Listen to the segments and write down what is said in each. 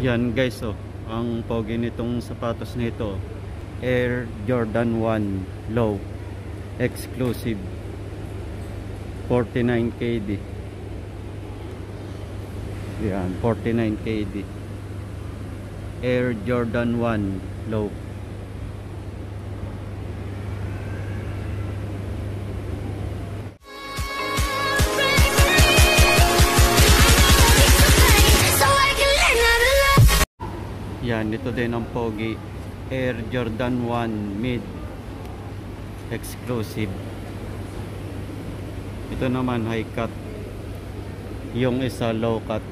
Yan guys oh, ang pogi nitong sapatos nito. Air Jordan 1 Low Exclusive 49 KD. Yan, 49 KD. Air Jordan 1 Low. Yan, ito din ang pogi. Air Jordan 1 Mid Exclusive. Ito naman high cut. Yung isa low cut.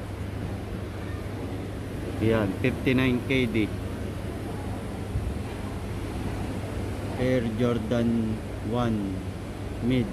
Yan, 59 KD. Air Jordan 1 Mid.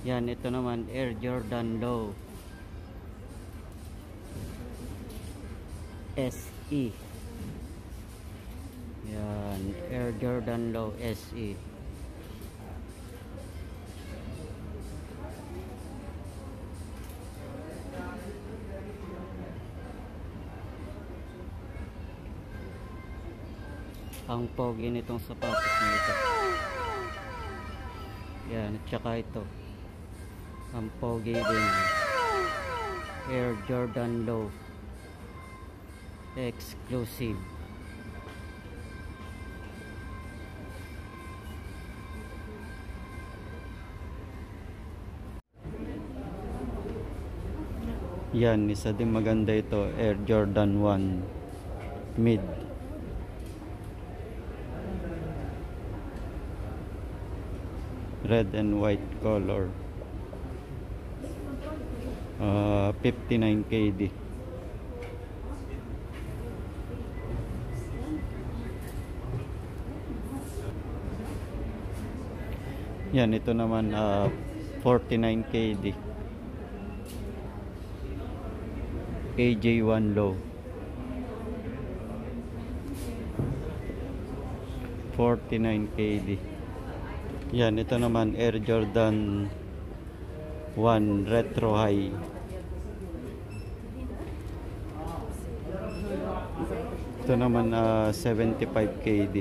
Yan, ito naman Air Jordan Low SE. Yan, Air Jordan Low. SE. Ang pogi nitong sapatos nito. Yan, at saka ito. Ang pogi din. Air Jordan Low. Exclusive. Yan, isa din maganda ito. Air Jordan 1 Mid. red and white color uh, 59 KD yan ito naman uh, 49 KD AJ1 low. 49 KD yan, ito naman Air Jordan 1 Retro High. Ito naman ah, 75 KD.